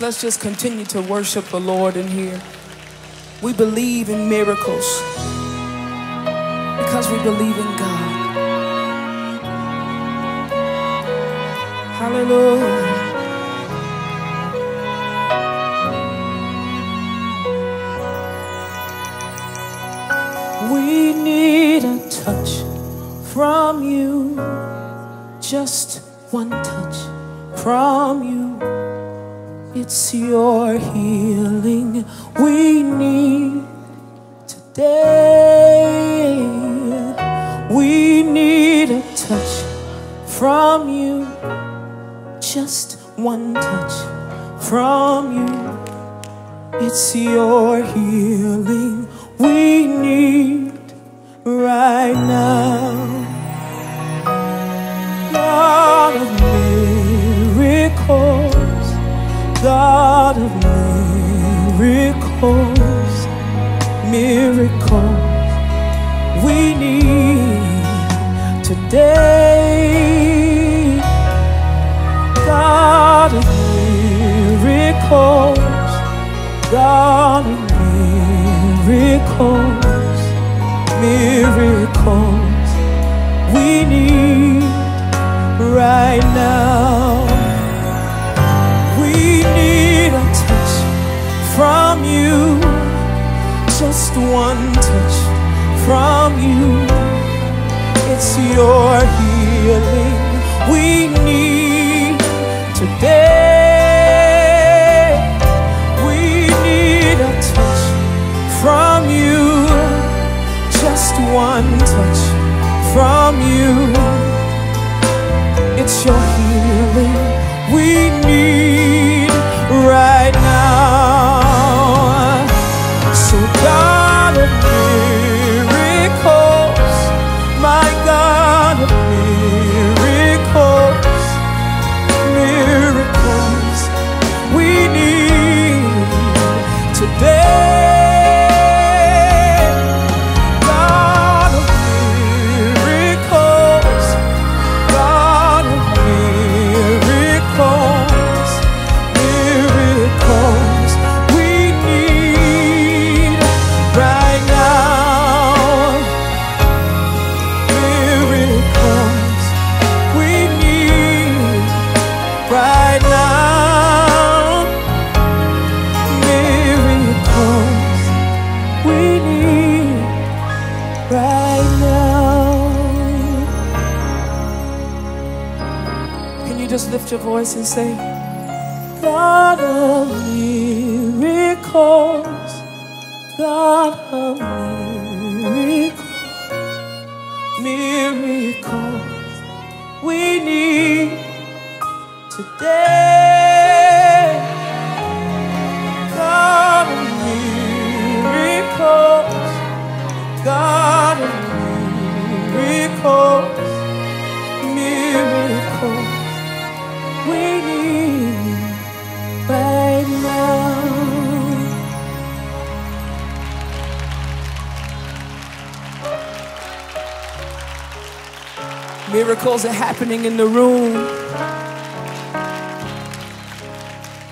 Let's just continue to worship the Lord in here. We believe in miracles because we believe in God. Hallelujah. We need a touch from you, just one touch from you. It's your healing we need today. We need a touch from you, just one touch from you. It's your healing we need miracles, miracles we need today. God of miracles, God of miracles, you. It's your healing we need today. We need a touch from you, just one touch from you. It's your healing we you just lift your voice and say, God of miracles, God of miracles, miracles we need today. Miracles are happening in the room.